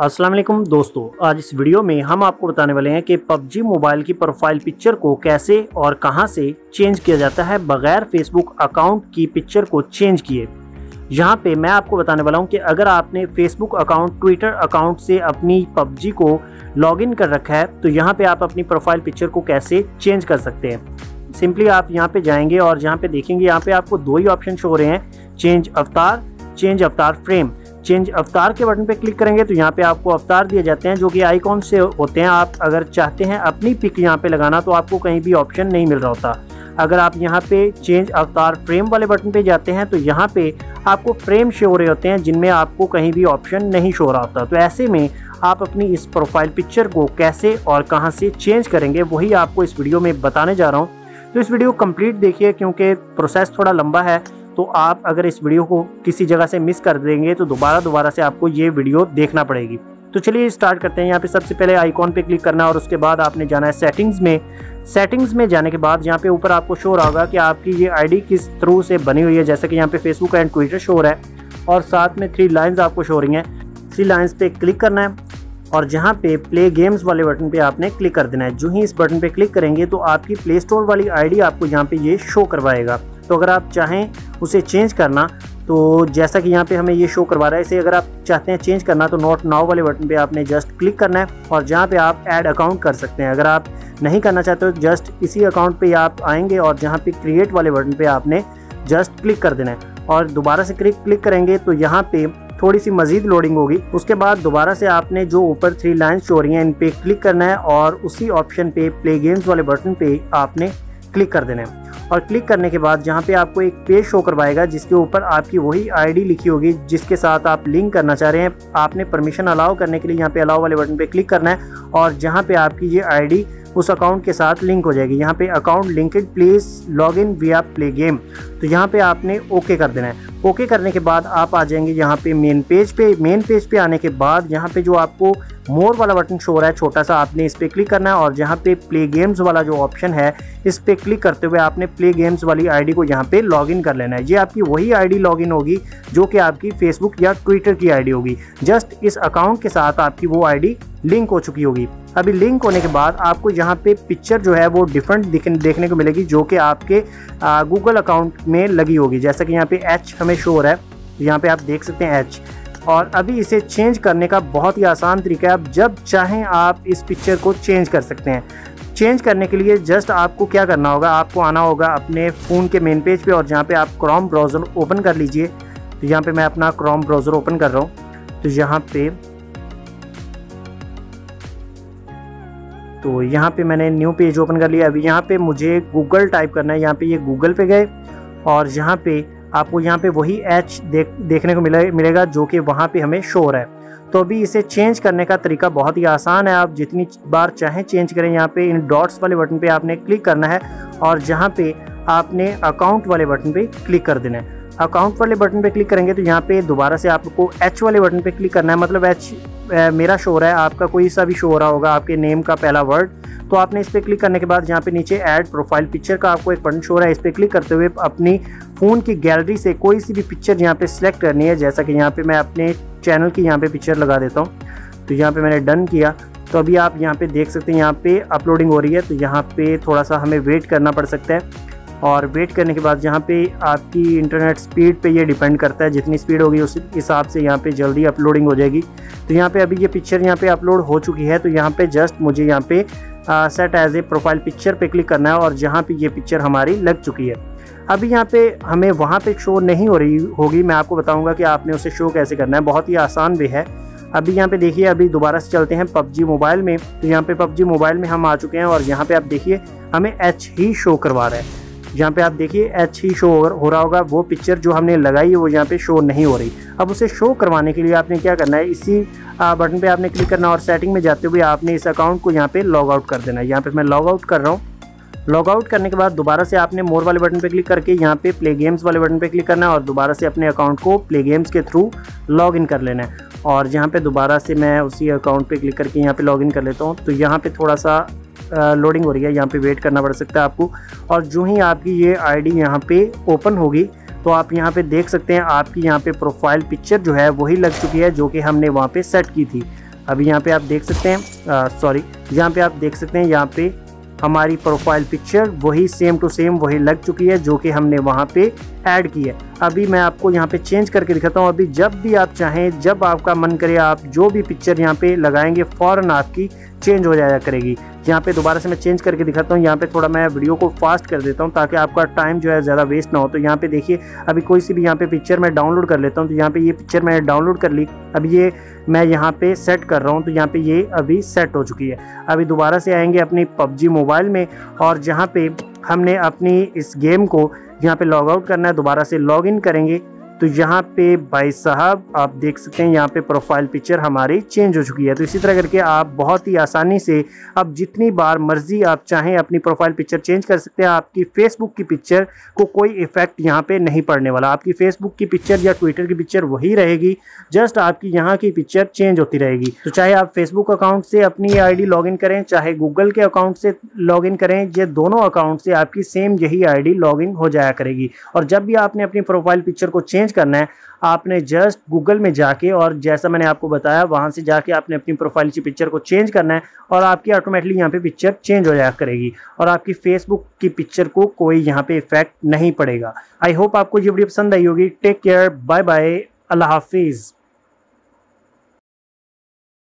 अस्सलाम वालेकुम दोस्तों, आज इस वीडियो में हम आपको बताने वाले हैं कि PUBG मोबाइल की प्रोफ़ाइल पिक्चर को कैसे और कहाँ से चेंज किया जाता है बगैर फेसबुक अकाउंट की पिक्चर को चेंज किए। यहाँ पे मैं आपको बताने वाला हूँ कि अगर आपने फेसबुक अकाउंट, ट्विटर अकाउंट से अपनी PUBG को लॉगिन कर रखा है तो यहाँ पे आप अपनी प्रोफ़ाइल पिक्चर को कैसे चेंज कर सकते हैं। सिंपली आप यहाँ पे जाएँगे और यहाँ पे देखेंगे, यहाँ पे आपको दो ही ऑप्शन शो हो रहे हैं, चेंज अवतार चेंज अवतार फ्रेम। चेंज अवतार के बटन पे क्लिक करेंगे तो यहाँ पे आपको अवतार दिए जाते हैं जो कि आइकॉन से होते हैं। आप अगर चाहते हैं अपनी पिक यहाँ पे लगाना तो आपको कहीं भी ऑप्शन नहीं मिल रहा होता। अगर आप यहाँ पे चेंज अवतार फ्रेम वाले बटन पे जाते हैं तो यहाँ पे आपको फ्रेम शो हो रहे होते हैं जिनमें आपको कहीं भी ऑप्शन नहीं शो हो रहा होता। तो ऐसे में आप अपनी इस प्रोफ़ाइल पिक्चर को कैसे और कहाँ से चेंज करेंगे वही आपको इस वीडियो में बताने जा रहा हूँ। तो इस वीडियो कंप्लीट देखिए क्योंकि प्रोसेस थोड़ा लंबा है। तो आप अगर इस वीडियो को किसी जगह से मिस कर देंगे तो दोबारा दोबारा से आपको ये वीडियो देखना पड़ेगी। तो चलिए स्टार्ट करते हैं। यहाँ पे सबसे पहले आइकॉन पे क्लिक करना और उसके बाद आपने जाना है सेटिंग्स में। सेटिंग्स में जाने के बाद यहाँ पे ऊपर आपको शो रहा होगा कि आपकी ये आईडी किस थ्रू से बनी हुई है, जैसे कि यहाँ पे फेसबुक एंड ट्विटर शो रहा है और साथ में थ्री लाइन्स आपको शो हो रही हैं। थ्री लाइन्स पे क्लिक करना है और जहाँ पे प्ले गेम्स वाले बटन पे आपने क्लिक कर देना है। जो ही इस बटन पे क्लिक करेंगे तो आपकी प्ले स्टोर वाली आईडी आपको यहाँ पे ये शो करवाएगा। तो अगर आप चाहें उसे चेंज करना। तो जैसा कि यहाँ पे हमें ये शो करवा रहा है, इसे अगर आप चाहते हैं चेंज करना तो नोट नाउ वाले बटन पे आपने जस्ट क्लिक करना है और जहाँ पे आप ऐड अकाउंट कर सकते हैं। अगर आप नहीं करना चाहते तो जस्ट इसी अकाउंट पे आप आएँगे और जहाँ पे क्रिएट वाले बटन पे आपने जस्ट क्लिक कर देना है। और दोबारा से क्लिक क्लिक करेंगे तो यहाँ पे थोड़ी सी मजीद लोडिंग होगी। उसके बाद दोबारा से आपने जो ऊपर थ्री लाइन्स शो रही हैं, इन पे क्लिक करना है और उसी ऑप्शन पे प्ले गेम्स वाले बटन पे आपने क्लिक कर देना है। और क्लिक करने के बाद जहाँ पे आपको एक पेज शो करवाएगा, जिसके ऊपर आपकी वही आईडी लिखी होगी, जिसके साथ आप लिंक करना चाह रहे हैं। आपने परमिशन अलाउ करने के लिए यहाँ पे अलाउ वाले बटन पे क्लिक करना है और जहाँ पे आपकी ये आईडी उस अकाउंट के साथ लिंक हो जाएगी। यहाँ पे account linked please log in via play game तो यहाँ पे आपने ओके कर देना है। ओके करने के बाद आप आ जाएँगे यहाँ पे मेन पेज पे। मेन पेज पे आने के बाद यहाँ पे जो आपको मोर वाला बटन शो हो रहा है, छोटा सा, आपने इस पर क्लिक करना है और जहाँ पे प्ले गेम्स वाला जो ऑप्शन है, इस पर क्लिक करते हुए आपने प्ले गेम्स वाली आईडी को यहाँ पे लॉगिन कर लेना है। ये आपकी वही आईडी लॉगिन होगी जो कि आपकी फेसबुक या ट्विटर की आईडी होगी। जस्ट इस अकाउंट के साथ आपकी वो आईडी लिंक हो चुकी होगी। अभी लिंक होने के बाद आपको यहाँ पे पिक्चर जो है वो डिफरेंट देखने को मिलेगी जो कि आपके गूगल अकाउंट में लगी होगी। जैसा कि यहाँ पे एच हमें शो हो रहा है यहाँ पे आप देख सकते हैं एच और अभी इसे चेंज करने का बहुत ही आसान तरीका है। आप जब चाहें आप इस पिक्चर को चेंज कर सकते हैं। चेंज करने के लिए जस्ट आपको क्या करना होगा? आपको आना होगा अपने फ़ोन के मेन पेज पे और जहाँ पे आप क्रोम ब्राउज़र ओपन कर लीजिए। तो यहाँ पे मैं अपना क्रोम ब्राउज़र ओपन कर रहा हूँ। तो यहाँ पे तो यहाँ पे मैंने न्यू पेज ओपन कर लिया। अभी यहाँ पे मुझे गूगल टाइप करना है। यहाँ पे ये गूगल पे गए। और यहाँ पे आपको यहाँ पे वही एच देख, देखने को मिले, मिलेगा जो कि वहाँ पे हमें शो रहा है। तो अभी इसे चेंज करने का तरीका बहुत ही आसान है। आप जितनी बार चाहें चेंज करें। यहाँ पे इन डॉट्स वाले बटन पे आपने क्लिक करना है और जहाँ पे आपने अकाउंट वाले बटन पे क्लिक कर देना है। अकाउंट वाले बटन पे क्लिक करेंगे तो यहाँ पे दोबारा से आपको एच वाले बटन पे क्लिक करना है। मतलब एच मेरा शो रहा है, आपका कोई सा भी शो रहा होगा, आपके नेम का पहला वर्ड तो आपने इस पर क्लिक करने के बाद यहाँ पे नीचे ऐड प्रोफ़ाइल पिक्चर का आपको एक बटन शो रहा है, इस पर क्लिक करते हुए अपनी फ़ोन की गैलरी से कोई सी भी पिक्चर यहाँ पे सिलेक्ट करनी है, जैसा कि यहाँ पे मैं अपने चैनल की यहाँ पे पिक्चर लगा देता हूँ। तो यहाँ पे मैंने डन किया तो अभी आप यहाँ पे देख सकते हैं, यहाँ पे अपलोडिंग हो रही है तो यहाँ पे थोड़ा सा हमें वेट करना पड़ सकता है। और वेट करने के बाद यहाँ पे आपकी इंटरनेट स्पीड पे ये डिपेंड करता है, जितनी स्पीड होगी उस हिसाब से यहाँ पे जल्दी अपलोडिंग हो जाएगी। तो यहाँ पे अभी ये पिक्चर यहाँ पे अपलोड हो चुकी है तो यहाँ पे जस्ट मुझे यहाँ पे set as a profile picture पे क्लिक करना है और जहाँ पे ये पिक्चर हमारी लग चुकी है। अभी यहाँ पे हमें वहाँ पे शो नहीं हो रही होगी, मैं आपको बताऊँगा कि आपने उसे शो कैसे करना है। बहुत ही आसान वे है। अभी यहाँ पे देखिए, अभी दोबारा से चलते हैं पबजी मोबाइल में। तो यहाँ पे पबजी मोबाइल में हम आ चुके हैं और यहाँ पे आप देखिए, हमें एच ही शो करवा रहा है। यहाँ पे आप देखिए एच ही शो हो रहा होगा, वो पिक्चर जो हमने लगाई है, वो यहाँ पे शो नहीं हो रही। अब उसे शो करवाने के लिए आपने क्या करना है? इसी बटन पे आपने क्लिक करना और सेटिंग में जाते हुए आपने इस अकाउंट को यहाँ पे लॉग आउट कर देना है। यहाँ पे मैं लॉग आउट कर रहा हूँ। लॉग आउट करने के बाद दोबारा से आपने मोर वाले बटन पे क्लिक करके यहाँ पे प्ले गेम्स वाले बटन पे क्लिक करना है और दोबारा से अपने अकाउंट को प्ले गेम्स के थ्रू लॉग इन कर लेना है। और यहाँ पे दोबारा से मैं उसी अकाउंट पे क्लिक करके यहाँ पे लॉग इन कर लेता हूँ तो यहाँ पे थोड़ा सा लोडिंग हो रही है, यहाँ पे वेट करना पड़ सकता है आपको। और जो ही आपकी ये आईडी यहाँ पर ओपन होगी तो आप यहाँ पे देख सकते हैं, आपकी यहाँ पे प्रोफ़ाइल पिक्चर जो है, वही लग चुकी है, जो कि हमने वहाँ पे सेट की थी। अभी यहाँ पे आप देख सकते हैं सॉरी यहाँ पे आप देख सकते हैं, यहाँ पे हमारी प्रोफ़ाइल पिक्चर वही सेम टू सेम वही लग चुकी है जो कि हमने वहाँ पे ऐड की है। अभी मैं आपको यहाँ पे चेंज करके दिखाता हूँ। अभी जब भी आप चाहें, जब आपका मन करे, आप जो भी पिक्चर यहाँ पे लगाएँगे, फ़ौरन आपकी चेंज हो जाया करेगी। यहाँ पे दोबारा से मैं चेंज करके दिखाता हूँ। यहाँ पे थोड़ा मैं वीडियो को फास्ट कर देता हूँ ताकि आपका टाइम जो है ज़्यादा वेस्ट ना हो। तो यहाँ पे देखिए, अभी कोई सी भी यहाँ पे पिक्चर मैं डाउनलोड कर लेता हूँ। तो यहाँ पे ये पिक्चर मैंने डाउनलोड कर ली। अभी ये मैं यहाँ पे सेट कर रहा हूँ तो यहाँ पे ये अभी सेट हो चुकी है। अभी दोबारा से आएँगे अपनी पबजी मोबाइल में, और जहाँ पे हमने अपनी इस गेम को यहाँ पे लॉग आउट करना है, दोबारा से लॉग इन करेंगे। तो यहाँ पे भाई साहब, आप देख सकते हैं यहाँ पे प्रोफ़ाइल पिक्चर हमारी चेंज हो चुकी है। तो इसी तरह करके आप बहुत ही आसानी से अब जितनी बार मर्ज़ी आप चाहें अपनी प्रोफ़ाइल पिक्चर चेंज कर सकते हैं। आपकी फेसबुक की पिक्चर को कोई इफ़ेक्ट यहाँ पे नहीं पड़ने वाला। आपकी फेसबुक की पिक्चर या ट्विटर की पिक्चर वही रहेगी। जस्ट आपकी यहाँ की पिक्चर चेंज होती रहेगी। तो चाहे आप फेसबुक अकाउंट से अपनी आई डी करें, चाहे गूगल के अकाउंट से लॉग करें, ये दोनों अकाउंट से आपकी सेम यही आई डी हो जाया करेगी। और जब भी आपने अपनी प्रोफ़ाइल पिक्चर को चेंज चेंज करना है, आपने जस्ट गूगल में जाके और जैसा मैंने आपको बताया, वहाँ से जाके आपने अपनी प्रोफ़ाइल की पिक्चर को चेंज करना है और आपकी ऑटोमेटिकली यहाँ पे पिक्चर चेंज हो जाया करेगी और आपकी फेसबुक की पिक्चर को कोई यहाँ पे इफ़ेक्ट नहीं पड़ेगा। आई होप आपको ये वीडियो पसंद आई होगी। टेक केयर बाय बाय अल्लाह हाफिज़।